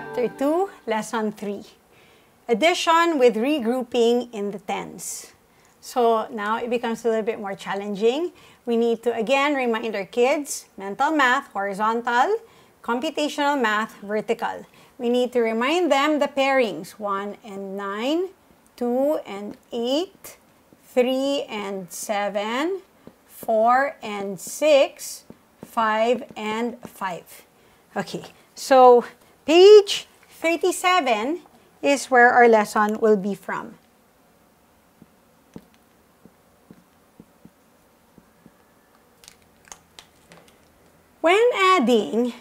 Chapter 2, Lesson 3. Addition with regrouping in the tens. So now it becomes a little bit more challenging. We need to again remind our kids, mental math, horizontal, computational math, vertical. We need to remind them the pairings, 1 and 9, 2 and 8, 3 and 7, 4 and 6, 5 and 5. Okay, so page 37 is where our lesson will be from. When adding,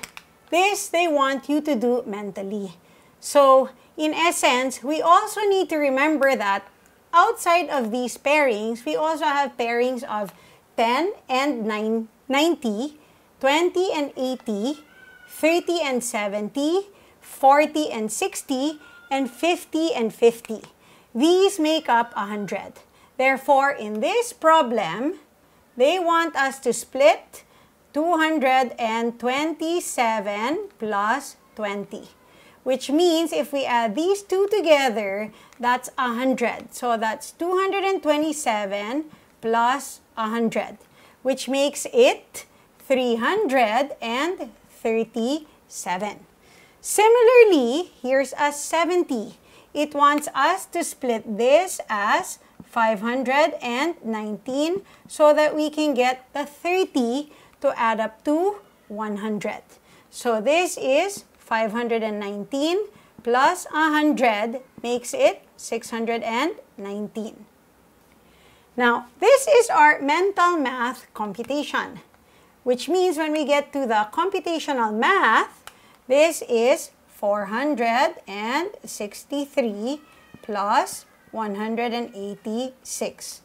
this they want you to do mentally. So, in essence, we also need to remember that outside of these pairings, we also have pairings of 10 and 9, 90, 20 and 80, 30 and 70, 40 and 60, and 50 and 50. These make up 100. Therefore, in this problem, they want us to split 227 plus 20. Which means if we add these two together, that's 100. So that's 227 plus 100, which makes it 337. Similarly, here's a 70. It wants us to split this as 519 so that we can get the 30 to add up to 100. So this is 519 plus 100 makes it 619. Now, this is our mental math computation, which means when we get to the computational math, this is 463 plus 186.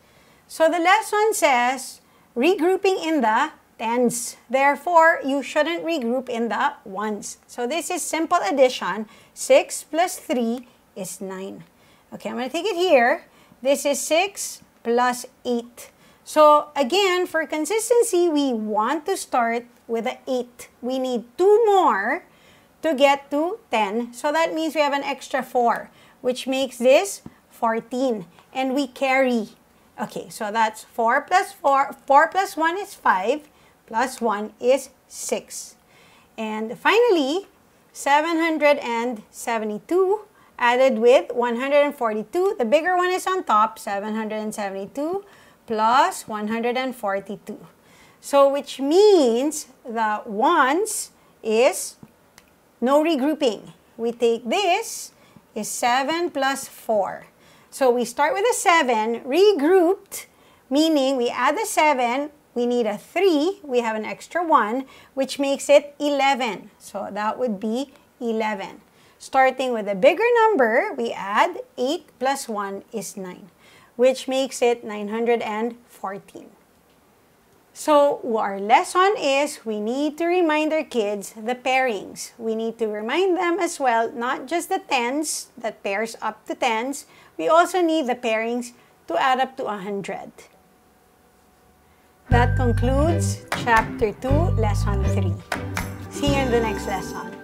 So the lesson says regrouping in the tens. Therefore, you shouldn't regroup in the ones. So this is simple addition. 6 plus 3 is 9. Okay, I'm going to take it here. This is 6 plus 8. So again, for consistency, we want to start with a 8. We need two more to get to 10. So that means we have an extra 4, which makes this 14. And we carry. Okay, so that's 4 plus 4. 4 plus 1 is 5 plus 1 is 6. And finally, 772 added with 142. The bigger one is on top, 772 plus 142. So which means the ones is no regrouping. We take this is 7 plus 4. So we start with a 7, regrouped, meaning we add the 7, we need a 3, we have an extra 1, which makes it 11. So that would be 11. Starting with a bigger number, we add 8 plus 1 is 9, which makes it 914. So our lesson is we need to remind our kids the pairings. We need to remind them as well, not just the tens that pairs up to tens, we also need the pairings to add up to 100. That concludes Chapter 2, Lesson 3. See you in the next lesson.